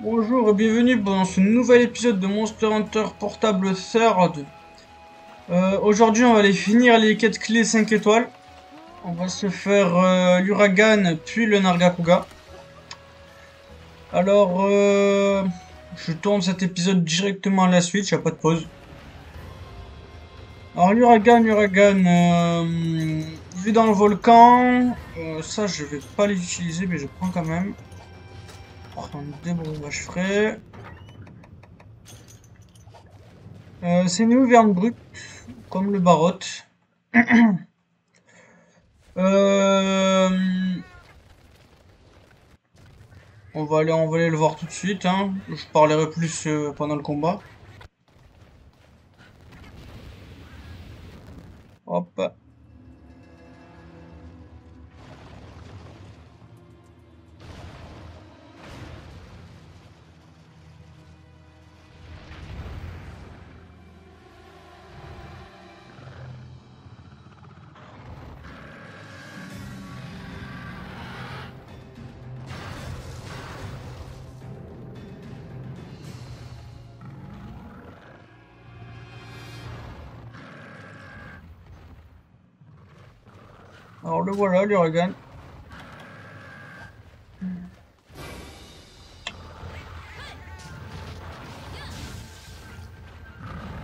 Bonjour et bienvenue dans ce nouvel épisode de Monster Hunter Portable Third. Euh, Aujourd'hui, on va aller finir les quêtes clés 5 étoiles. On va se faire euh, l'Uragan puis le Nargacuga. Alors, euh, je tourne cet épisode directement à la suite, il n'y a pas de pause. Alors, l'Uragan, l'Uragan, il vit dans le volcan. Ça, je vais pas les utiliser, mais je prends quand même. Des breuvages frais. Euh, c'est une hiverne brute, comme le barotte. Euh, On va aller, on va aller le voir tout de suite. Hein. Je parlerai plus euh, pendant le combat. Hop. Alors le voilà, l'Uragan.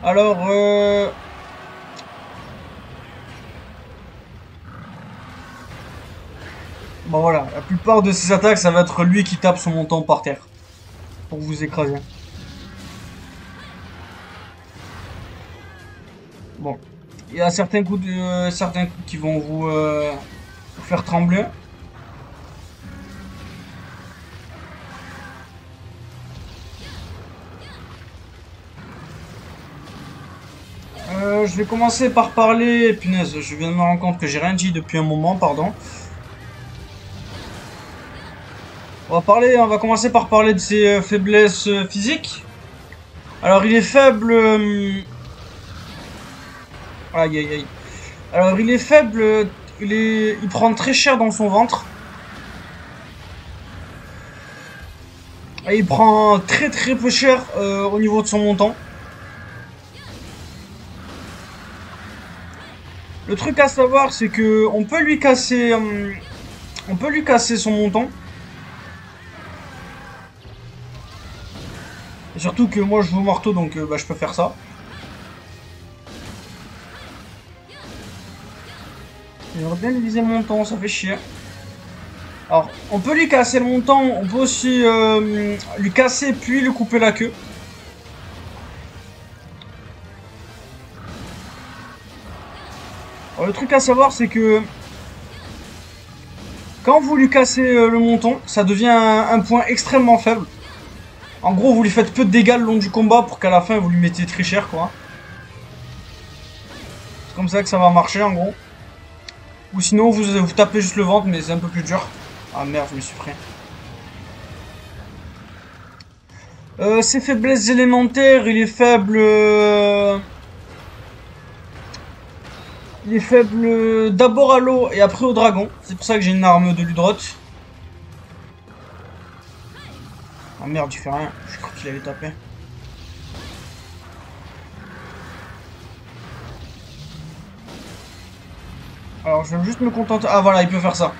Alors, euh... Bon voilà, la plupart de ses attaques, ça va être lui qui tape son montant par terre. Pour vous écraser. Il y a certains coups, de, certains coups qui vont vous, euh, faire trembler. Euh, je vais commencer par parler. Punaise, je viens de me rendre compte que j'ai rien dit depuis un moment, pardon. On va parler, on va commencer par parler de ses euh, faiblesses physiques. Alors, il est faible. Aïe aïe aïe. Alors il est faible, il, prend très cher dans son ventre. Et il prend très très peu cher euh, au niveau de son montant. Le truc à savoir c'est que on peut lui casser euh, on peut lui casser son montant. Surtout que moi je joue au marteau donc euh, bah, je peux faire ça. J'aurais bien viser le montant, ça fait chier. Alors, on peut lui casser le montant, on peut aussi euh, lui casser puis lui couper la queue. Alors, le truc à savoir, c'est que quand vous lui cassez euh, le montant, ça devient un point extrêmement faible. En gros, vous lui faites peu de dégâts le long du combat pour qu'à la fin vous lui mettiez très cher, quoi. C'est comme ça que ça va marcher, en gros. Ou sinon, vous, tapez juste le ventre, mais c'est un peu plus dur. Ah merde, je me suis pris. Euh, ses faiblesses élémentaires, il est faible... euh, Il est faible d'abord à l'eau et après au dragon. C'est pour ça que j'ai une arme de Ludroth. Ah merde, tu fais rien. Je crois qu'il avait tapé. Alors, je vais juste me contenter. Ah, voilà, il peut faire ça.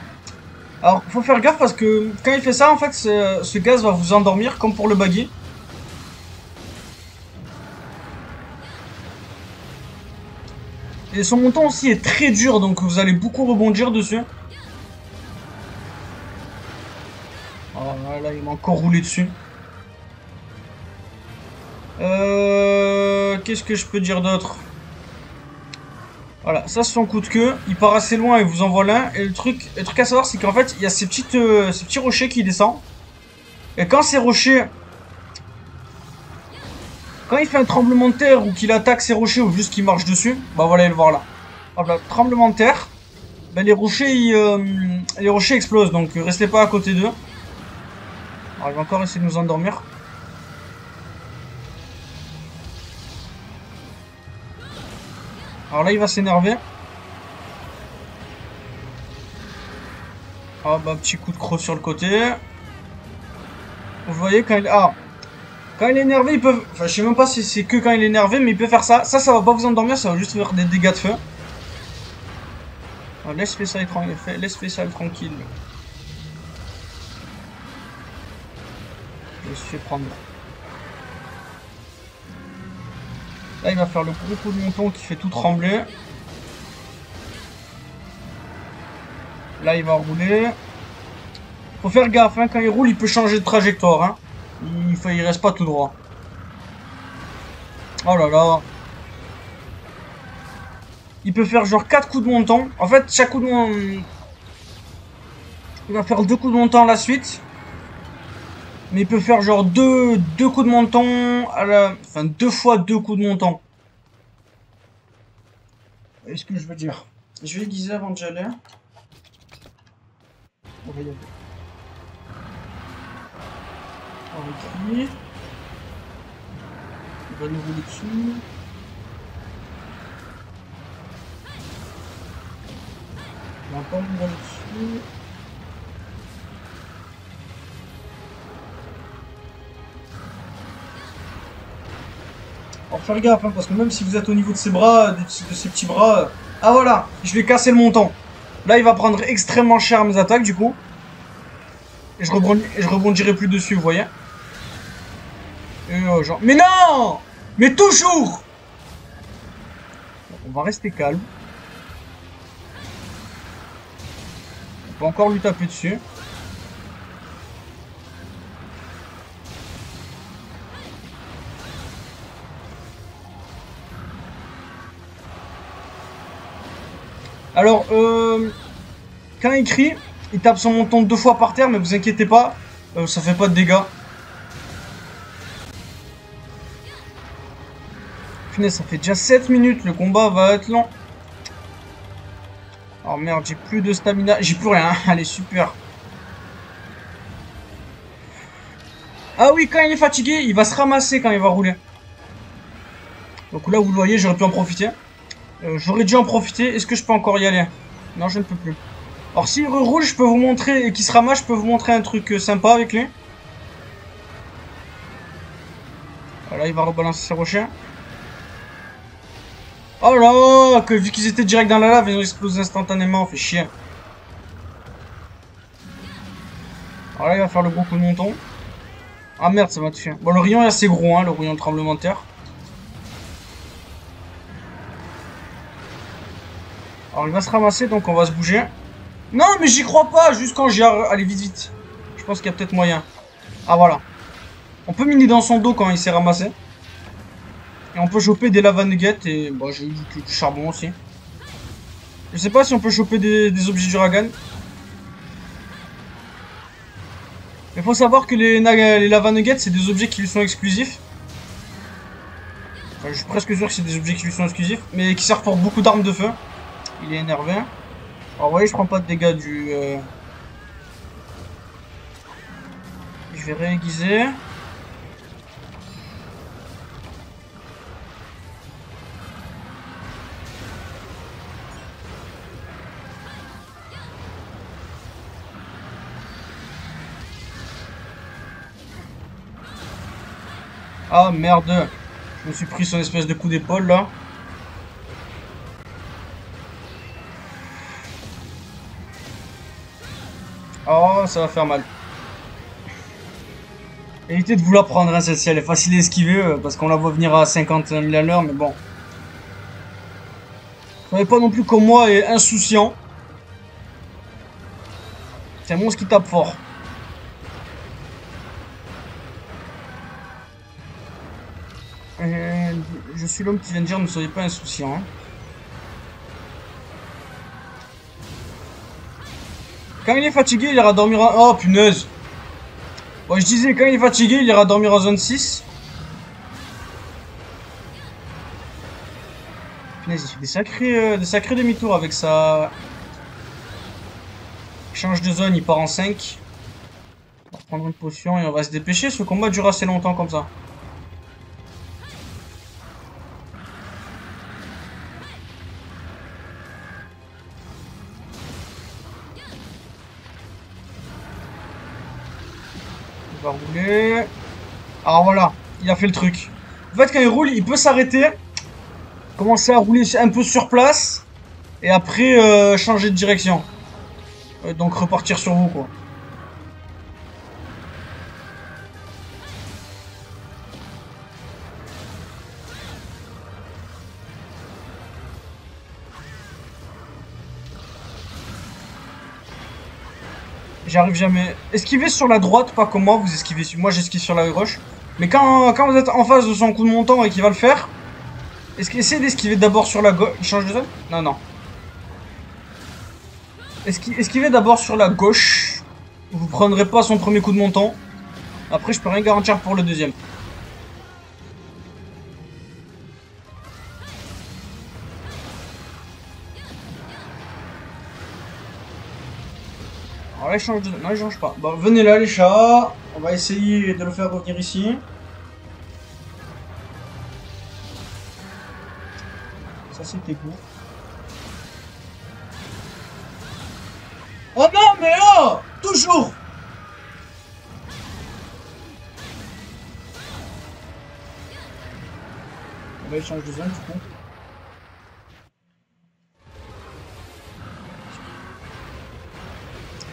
Alors, faut faire gaffe parce que quand il fait ça, en fait, ce, gaz va vous endormir, comme pour le baggy. Et son montant aussi est très dur, donc vous allez beaucoup rebondir dessus. Oh là là, il m'a encore roulé dessus. Euh, Qu'est-ce que je peux dire d'autre? Voilà, ça c'est son coup de queue. Il part assez loin et vous envoie l'un. Et le truc, le truc à savoir, c'est qu'en fait, il y a euh, ces petits rochers qui descendent. Et quand ces rochers... Quand il fait un tremblement de terre ou qu'il attaque ces rochers ou juste qu'il marche dessus, bah voilà, il le voir là. Hop là, tremblement de terre. Bah les rochers, euh, les rochers explosent, donc restez pas à côté d'eux. Alors il va encore essayer de nous endormir. Alors là, il va s'énerver. Ah bah petit coup de croc sur le côté. Vous voyez quand il... Ah Quand il est énervé, il peut... Enfin, je sais même pas si c'est que quand il est énervé, mais il peut faire ça. Ça, ça va pas vous endormir, ça va juste faire des dégâts de feu. Ah, laisse faire ça, laisse ça tranquille. Je suis prendre. Là, il va faire le gros coup de menton qui fait tout trembler. Là, il va rouler. Faut faire gaffe, hein, quand il roule, il peut changer de trajectoire. Hein. Il, faut, il reste pas tout droit. Oh là là. Il peut faire genre 4 coups de montant. En fait, chaque coup de montant... Il va faire deux coups de montant à la suite. Mais il peut faire genre deux, deux coups de montant à la... Enfin, deux fois deux coups de montant. Est-ce que je veux dire? Je vais aiguiser avant de j'allais. On va y aller. On va Il va nous rouler dessus. On va pas nous rouler dessus. Alors faire gaffe, hein, parce que même si vous êtes au niveau de ses bras, de, ses petits bras... Euh, ah voilà, je vais casser le montant. Là, il va prendre extrêmement cher mes attaques, du coup. Et je, rebondirai plus dessus, vous voyez euh. Mais non Mais toujours On va rester calme. On peut encore lui taper dessus. Alors, euh, quand il crie, il tape son monton deux fois par terre, mais vous inquiétez pas, euh, ça fait pas de dégâts. Punaise, ça fait déjà 7 minutes, le combat va être long. Oh merde, j'ai plus de stamina, j'ai plus rien, allez super. Ah oui, quand il est fatigué, il va se ramasser quand il va rouler. Donc là, vous le voyez, j'aurais pu en profiter. Euh, j'aurais dû en profiter. Est-ce que je peux encore y aller? Non, je ne peux plus. Alors, s'il roule, je peux vous montrer, et qu'il se ramasse, je peux vous montrer un truc euh, sympa avec lui. Voilà, il va rebalancer ses rochers. Oh là que vu qu'ils étaient direct dans la lave, ils ont explosé instantanément, fait chier. Alors là, il va faire le gros coup de monton. Ah merde, ça m'a tué. Bon, le rayon est assez gros, hein, le rayon tremblement Alors il va se ramasser, donc on va se bouger. Non, mais j'y crois pas, juste quand j'y... Allez, vite, vite. Je pense qu'il y a peut-être moyen. Ah, voilà. On peut miner dans son dos quand il s'est ramassé. Et on peut choper des lava nuggets et... Bon, j'ai eu du, charbon aussi. Je sais pas si on peut choper des, objets du Ragan. Mais faut savoir que les, les lava nuggets, c'est des objets qui lui sont exclusifs. Je suis presque sûr que c'est des objets qui lui sont exclusifs. Mais qui servent pour beaucoup d'armes de feu. Il est énervé. Alors, vous voyez, je prends pas de dégâts du... Euh, je vais réaiguiser. Ah merde Je me suis pris son espèce de coup d'épaule là. Oh, ça va faire mal. Évitez de vous la prendre, hein, celle-ci. Elle est facile à esquiver euh, parce qu'on la voit venir à 50 000 à l'heure, mais bon. Soyez pas non plus comme moi et insouciant. C'est un monstre qui tape fort. Euh, je suis l'homme qui vient de dire ne soyez pas insouciant. Hein. Quand il est fatigué, il ira dormir en... Oh, punaise Bon, je disais, quand il est fatigué, il ira dormir en zone 6. Punaise, il fait des sacrés, euh, des sacrés demi-tours avec ça. change de zone, il part en 5. On va prendre une potion et on va se dépêcher. Ce combat dure assez longtemps comme ça. Alors voilà, il a fait le truc. En fait, quand il roule, il peut s'arrêter, commencer à rouler un peu sur place, et après euh, changer de direction. Euh, donc repartir sur vous, quoi. J'arrive jamais. Esquivez sur la droite, pas comme moi, vous esquivez. Moi j'esquive sur la gauche. Mais quand, quand vous êtes en face de son coup de montant et qu'il va le faire, essayez d'esquiver d'abord sur la gauche. Il change de zone? Non, non. Esquivez d'abord sur la gauche. Vous prendrez pas son premier coup de montant. Après, je peux rien garantir pour le deuxième. Alors là, il change de... Non, il change pas. Bon, venez là, les chats. On va essayer de le faire revenir ici. Ça, c'était court. Oh non, mais oh Toujours On va échanger de zone, du coup.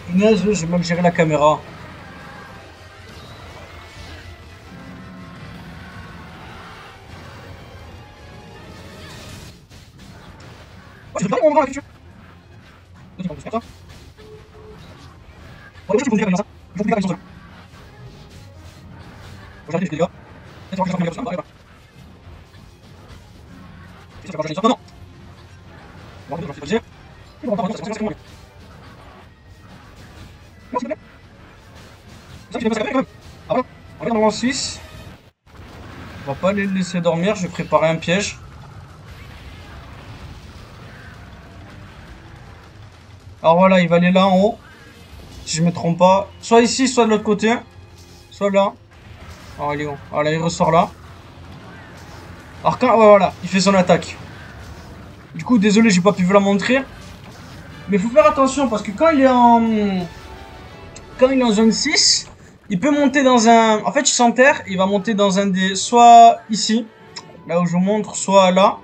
Punaise, j'ai mal géré la caméra. Oh, c'est tu veux. Donc, on va ça. On va comme ça. Je vais conduire comme ça. Je. Et tu vas faire comme ça, bah, ça va pas. Non, non. On va faire des On va faire des non. C'est ça pas quand même. Ah voilà. On regarde dans 6. On va pas les laisser dormir, je vais préparer un piège. Alors voilà, il va aller là en haut. Si je me trompe pas. Soit ici, soit de l'autre côté. Soit là. Alors il est où? Voilà, il ressort là. Alors quand... Voilà, il fait son attaque. Du coup, désolé, j'ai pas pu vous la montrer. Mais faut faire attention parce que quand il est en quand il est en zone 6, il peut monter dans un... En fait, il s'enterre, il va monter dans un des... Soit ici, là où je vous montre, soit là.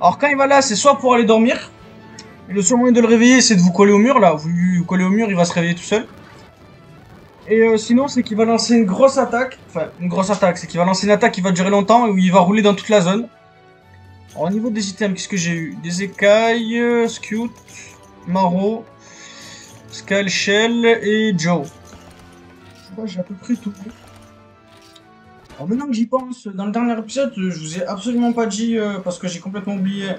Alors quand il va là, c'est soit pour aller dormir. Le seul moyen de le réveiller, c'est de vous coller au mur, là. Vous lui collez au mur, il va se réveiller tout seul. Et euh, sinon, c'est qu'il va lancer une grosse attaque. Enfin, une grosse attaque. C'est qu'il va lancer une attaque qui va durer longtemps et où il va rouler dans toute la zone. Alors, au niveau des items, qu'est-ce que j'ai eu? Des écailles, euh, Maro, Skull Shell et Joe. Je crois que j'ai à peu près tout. Alors maintenant que j'y pense, dans le dernier épisode, je vous ai absolument pas dit, euh, parce que j'ai complètement oublié,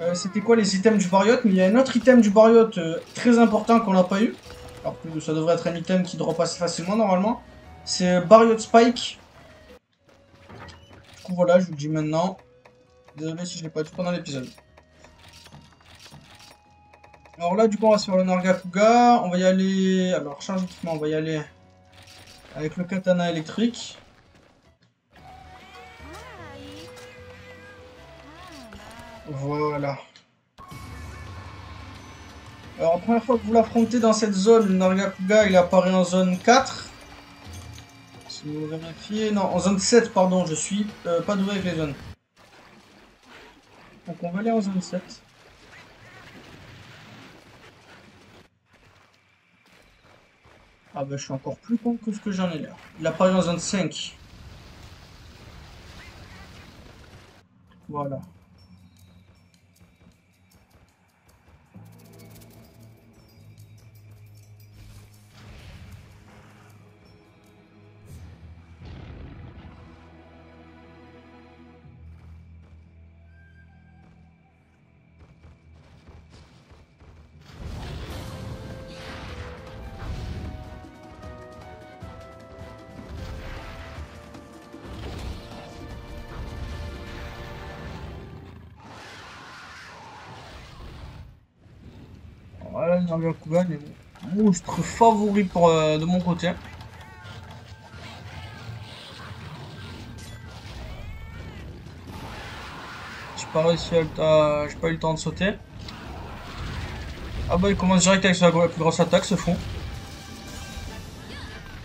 euh, c'était quoi les items du Bariot, mais il y a un autre item du Bariot euh, très important qu'on n'a pas eu, alors que ça devrait être un item qui drop assez facilement normalement, c'est Bariot Spike. Du coup voilà, je vous le dis maintenant. Désolé si je l'ai pas dit pendant l'épisode. Alors là, du coup, on va se faire le Nargacuga. On va y aller... Alors, charge d'équipement, on va y aller avec le katana électrique. Voilà. Alors, la première fois que vous l'affrontez dans cette zone, le Nargacuga, il apparaît en zone 4. Si vous vérifiez... Non, en zone 7, pardon, je suis euh, pas doué avec les zones. Donc, on va aller en zone 7. Ah bah je suis encore plus con que ce que j'en ai l'air. Il apparaît dans zone 5. Voilà. Nargacuga est mon monstre favori pour, euh, de mon côté. J'ai pas réussi à... J'ai pas eu le temps de sauter. Ah bah il commence direct avec sa plus grosse attaque, ce fond.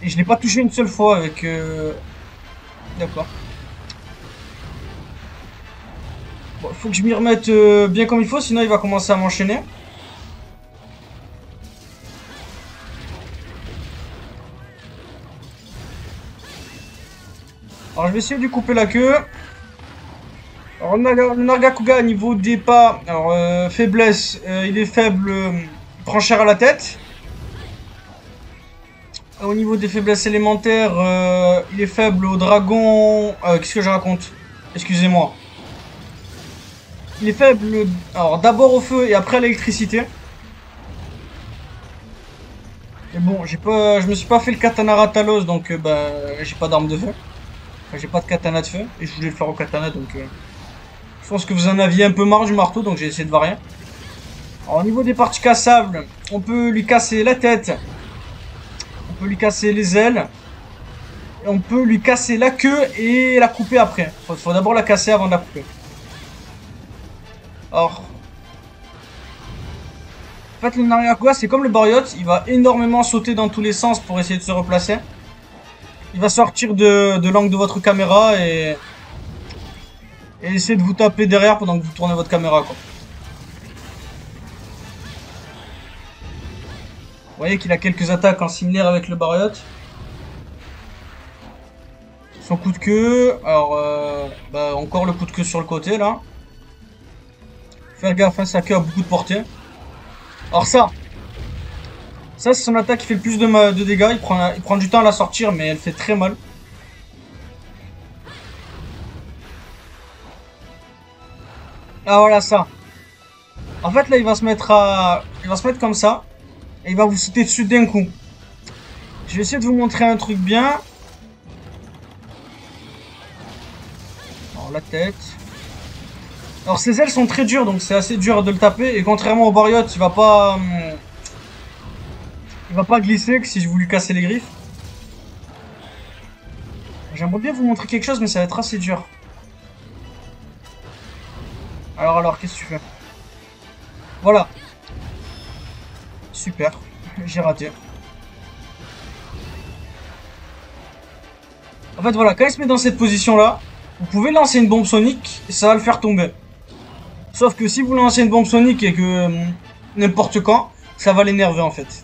Et je l'ai pas touché une seule fois avec... Euh... D'accord. Bon, faut que je m'y remette euh, bien comme il faut, sinon il va commencer à m'enchaîner. Alors je vais essayer de lui couper la queue. Alors le Nargacuga niveau pas, alors euh, faiblesse, euh, il est faible, prend cher à la tête. Au niveau des faiblesses élémentaires, il est faible au dragon... Qu'est-ce que je raconte? Excusez-moi. Il est faible, alors d'abord au feu et après à l'électricité. Mais bon, j'ai pas, je me suis pas fait le katana Ratalos, donc euh, bah, j'ai pas d'arme de feu. J'ai pas de katana de feu, et je voulais le faire au katana, donc... Euh, je pense que vous en aviez un peu marre du marteau, donc j'ai essayé de varier. Alors au niveau des parties cassables, on peut lui casser la tête. On peut lui casser les ailes. Et on peut lui casser la queue et la couper après. Il faut d'abord la casser avant de la couper. Or, en fait, le Nariakua, c'est comme le Bariot, il va énormément sauter dans tous les sens pour essayer de se replacer. Il va sortir de, l'angle de votre caméra et, essayer de vous taper derrière pendant que vous tournez votre caméra. Vous voyez qu'il a quelques attaques en similaire avec le Bariot. Son coup de queue, alors euh, bah, encore le coup de queue sur le côté là. Faire gaffe, hein, sa queue a beaucoup de portée. Alors ça, ça c'est son attaque qui fait plus de, dégâts. Il prend, il prend du temps à la sortir, mais elle fait très mal. Ah voilà ça. En fait là il va se mettre à. Il va se mettre comme ça. Et il va vous sauter dessus d'un coup. Je vais essayer de vous montrer un truc bien. Alors la tête. Alors ses ailes sont très dures, donc c'est assez dur de le taper. Et contrairement au Bariot, il va pas... Hum, il va pas glisser que si je vous lui casser les griffes. J'aimerais bien vous montrer quelque chose, mais ça va être assez dur. Alors, alors, qu'est-ce que tu fais? Voilà. Super. J'ai raté. En fait, voilà, quand il se met dans cette position-là, vous pouvez lancer une bombe sonique et ça va le faire tomber. Sauf que si vous lancez une bombe sonique et que euh, n'importe quand, ça va l'énerver en fait.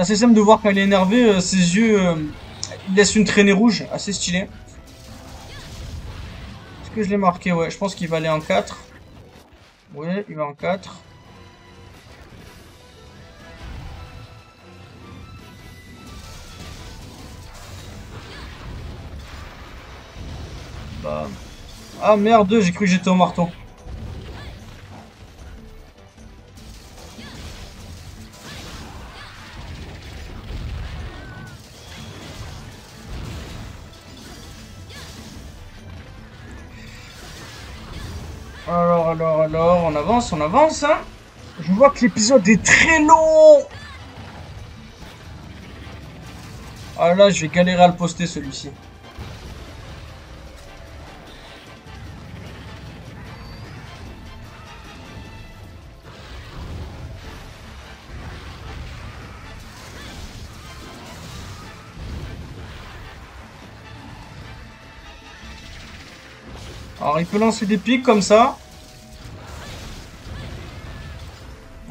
C'est assez simple de voir quand il est énervé, euh, ses yeux euh, il laisse une traînée rouge, assez stylé. Est-ce que je l'ai marqué? Ouais, je pense qu'il va aller en 4. Oui, il va en 4. Bah... Ah merde, j'ai cru que j'étais au marteau. Alors, on avance, on avance. Hein Je vois que l'épisode est très long. Ah là, je vais galérer à le poster celui-ci. Alors il peut lancer des pics comme ça.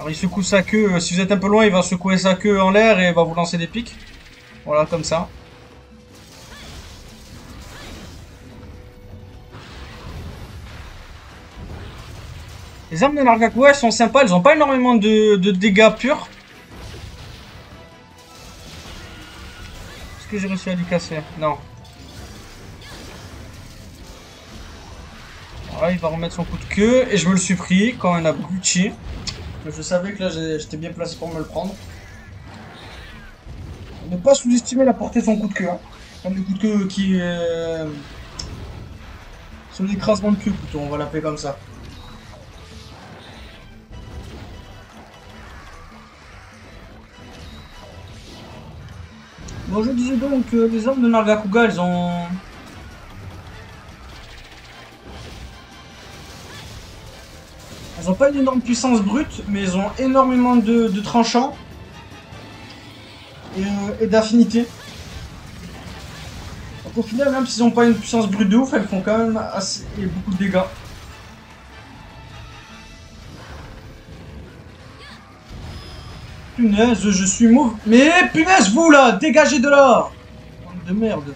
Il secoue sa queue, si vous êtes un peu loin, il va secouer sa queue en l'air et va vous lancer des pics. Voilà, comme ça. Les armes de Nargaku, elles sont sympas, elles ont pas énormément de, dégâts purs. Est-ce que j'ai réussi à lui casser? Non. il va remettre son coup de queue et je me le suis pris quand un abruti. Je savais que là j'étais bien placé pour me le prendre. Ne pas sous-estimer la portée de son coup de queue. Hein. Comme le coup de queue qui est... Euh, son écrasement de queue plutôt, on va l'appeler comme ça. Bon, je disais donc que les armes de Nargacuga, elles ont Elles n'ont pas une énorme puissance brute, mais elles ont énormément de, tranchants. et, d'affinité. Donc au final, même s'ils n'ont pas une puissance brute de ouf, elles font quand même assez, beaucoup de dégâts. Punaise, je suis mauvais. Mais punaise, vous là, dégagez de là de merde.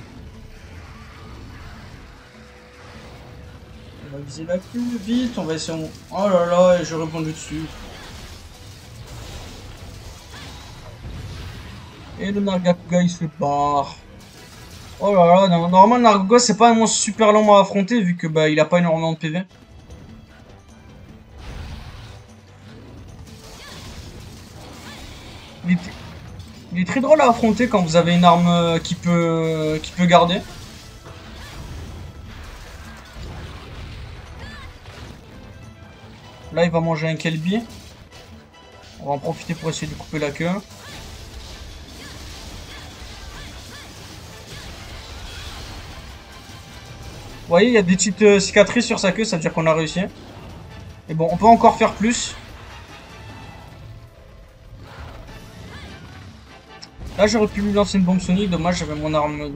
Viser la vite, on va essayer... Oh là là, et je répondu dessus. Et le Nargacuga il se barre. Oh là là, normalement le Nargacuga c'est pas un monstre super long à affronter vu que bah il a pas énormément de PV. Il est, très drôle à affronter quand vous avez une arme euh, qui peut, euh, qui peut garder. Là il va manger un Kelby. On va en profiter pour essayer de couper la queue. Vous voyez, il y a des petites euh, cicatrices sur sa queue, ça veut dire qu'on a réussi. Et bon, on peut encore faire plus. Là, j'aurais pu lui lancer une bombe sonique. Dommage, j'avais mon arme...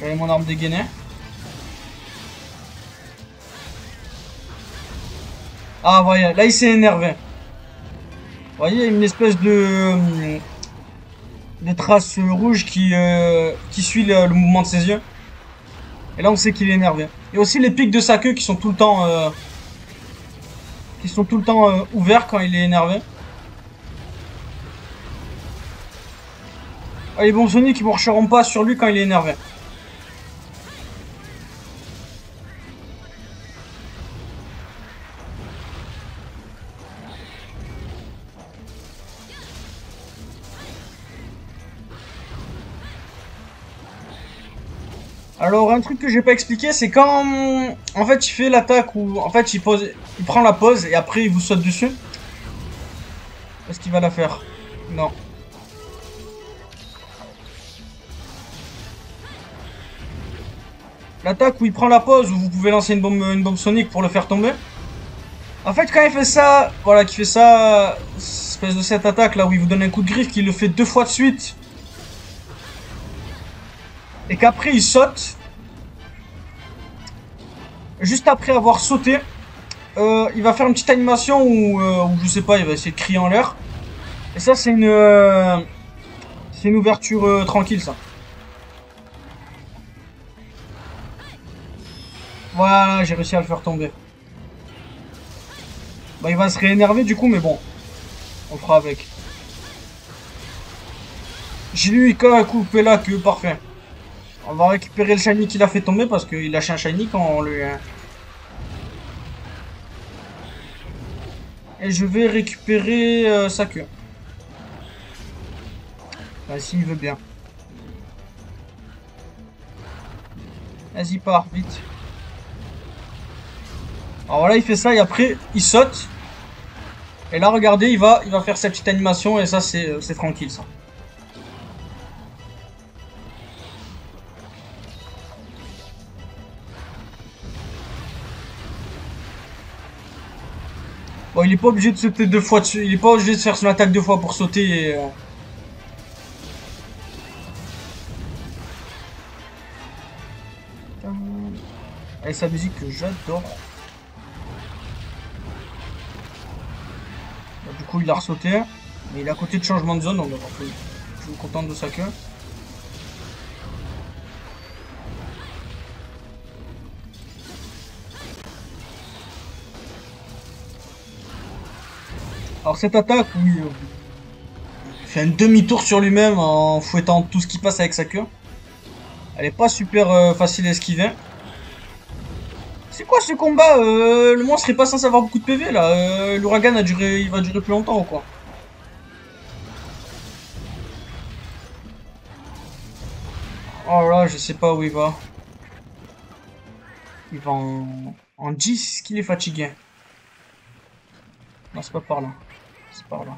J'avais mon arme dégainée. Ah, voyez, là, il s'est énervé. Vous voyez, une espèce de... Des traces rouges qui, euh, qui suit le mouvement de ses yeux. Et là, on sait qu'il est énervé. Et aussi les pics de sa queue qui sont tout le temps... Euh, qui sont tout le temps euh, ouverts quand il est énervé. Ah, les bons Sonic, ils marcheront pas sur lui quand il est énervé. Alors un truc que j'ai pas expliqué, c'est quand en fait il fait l'attaque ou en fait il pose, il prend la pause et après il vous saute dessus. Est-ce qu'il va la faire? Non. L'attaque où il prend la pause, où vous pouvez lancer une bombe, une bombe sonique pour le faire tomber. En fait, quand il fait ça, voilà, qui fait ça, espèce de cette attaque là où il vous donne un coup de griffe, qu'il le fait deux fois de suite, et qu'après il saute, juste après avoir sauté, euh, il va faire une petite animation où, euh, je sais pas, il va essayer de crier en l'air. Et ça c'est une, euh, une ouverture tranquille ça. Voilà, j'ai réussi à le faire tomber. Bah, il va se réénerver du coup, mais bon. On fera avec. J'ai lui coupé la queue, parfait. On va récupérer le shiny qu'il a fait tomber parce qu'il lâche un shiny quand on lui... Et je vais récupérer euh, sa queue. Bah, s'il veut bien. Vas-y, pars, vite. Alors voilà, il fait ça et après, il saute. Et là, regardez, il va, il va faire sa petite animation et ça, c'est euh, tranquille, ça. Il est pas obligé de sauter deux fois dessus. Il est pas obligé de faire son attaque deux fois pour sauter et... Euh... Et sa musique que j'adore. Du coup, il a ressauté. Mais il est à côté de changement de zone, donc je suis content de sa queue. Alors cette attaque, oui, il fait un demi-tour sur lui-même en fouettant tout ce qui passe avec sa queue. Elle est pas super euh, facile à esquiver. C'est quoi ce combat euh, Le monstre est pas censé avoir beaucoup de PV là. Euh, l'ouragan a duré, il va durer plus longtemps ou quoi Oh là, je sais pas où il va. Il va en, en 10, qu'il est fatigué. Non, c'est pas par là c'est par là.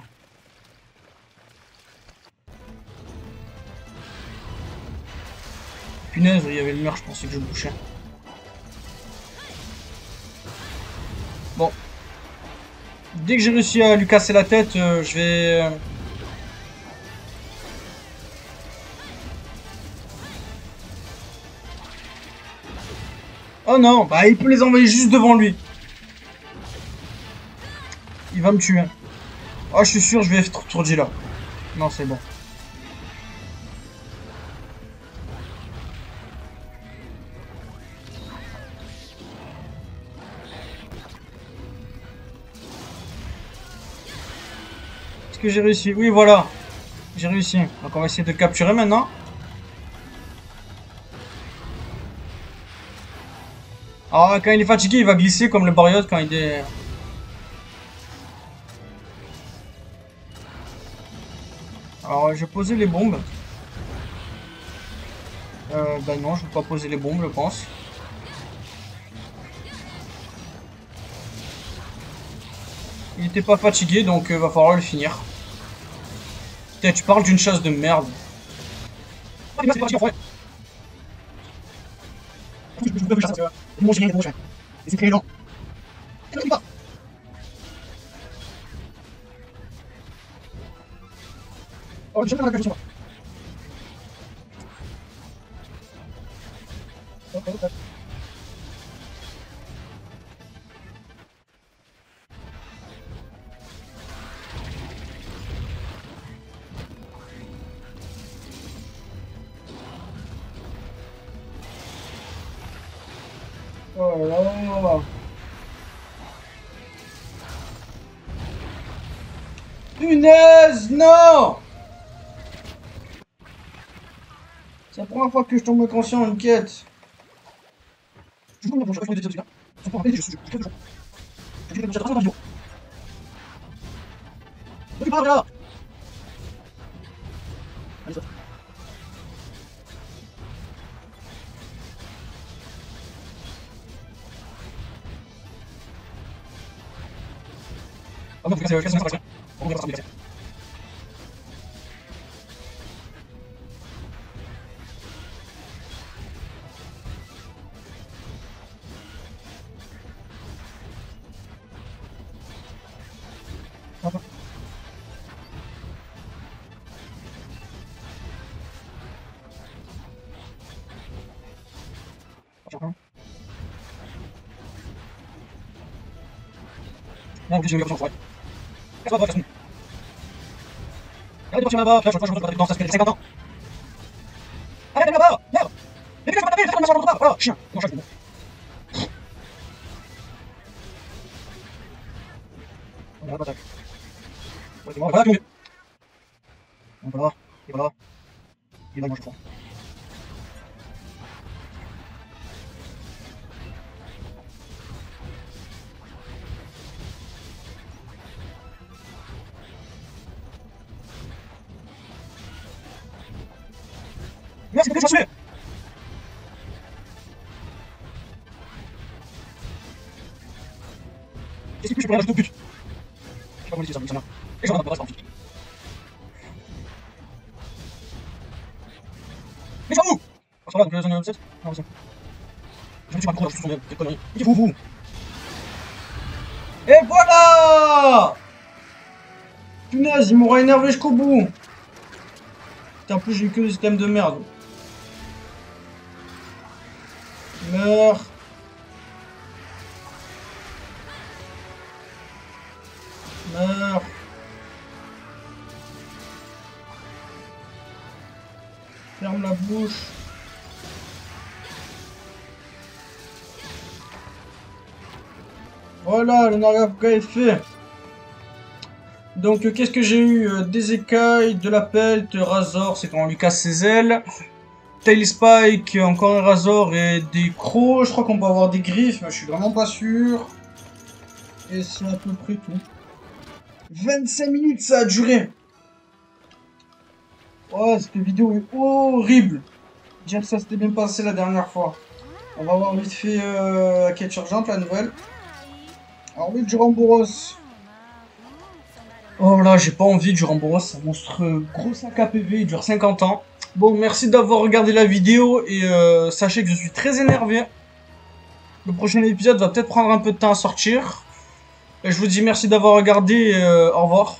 Punaise, il y avait le mur, je pensais que je le bouchais. Bon. Dès que j'ai réussi à lui casser la tête, euh, je vais... Euh, oh non, bah il peut les envoyer juste devant lui. Il va me tuer. Oh, je suis sûr, je vais être tourdi là. Non, c'est bon. Est-ce que j'ai réussi? Oui, voilà. J'ai réussi. Donc on va essayer de capturer maintenant. Ah, quand il est fatigué, il va glisser comme le Barriot quand il est... je vais poser les bombes. Euh, ben non, je vais pas poser les bombes, je pense. Il était pas fatigué, donc euh, va falloir le finir. Putain, tu parles d'une chasse de merde. C'est très long. Oh, je vais faire la question. Oh là là. Punaise, non C'est la première fois que je tombe conscient en quête. Je vous je des je suis je je je je je Oh non, c'est c'est c'est On va faire ça. Non, j'ai eu l'option, ouais. Casse-toi, partir là-bas, là, je que je rentre dans ça, ça 50 ans. Merci, c'est que Qu'est-ce que je peux rajouter de but Je sais pas comment dire ça, mais ça m'a. Et j'en ai un peu, c'est pas Mais ça où Ah, ça va, donc j'en ai un 7 Non, c'est ça. Je me suis pas con, je suis son quelle connerie. Il est fou, fou Et voilà Punaise, il m'aura énervé jusqu'au bout en plus j'ai que des systèmes de merde. Meurs. Meurs. Ferme la bouche. Voilà, le Nargaoka est fait. Donc, qu'est-ce que j'ai eu euh, Des écailles, de la pelle, de Razor, c'est quand on lui casse ses ailes. Tail Spike, encore un Razor et des crocs. Je crois qu'on peut avoir des griffes, mais je suis vraiment pas sûr. Et c'est à peu près tout. 25 minutes ça a duré. Oh, cette vidéo est horrible. Dire que ça s'était bien passé la dernière fois. On va voir vite fait euh, la quête urgente, la nouvelle. Alors oui, du Ramboros. Oh là, j'ai pas envie du Ramboros, c'est un monstre gros sac à PV, il dure 50 ans. Bon, merci d'avoir regardé la vidéo et euh, sachez que je suis très énervé. Le prochain épisode va peut-être prendre un peu de temps à sortir. Et je vous dis merci d'avoir regardé et euh, au revoir.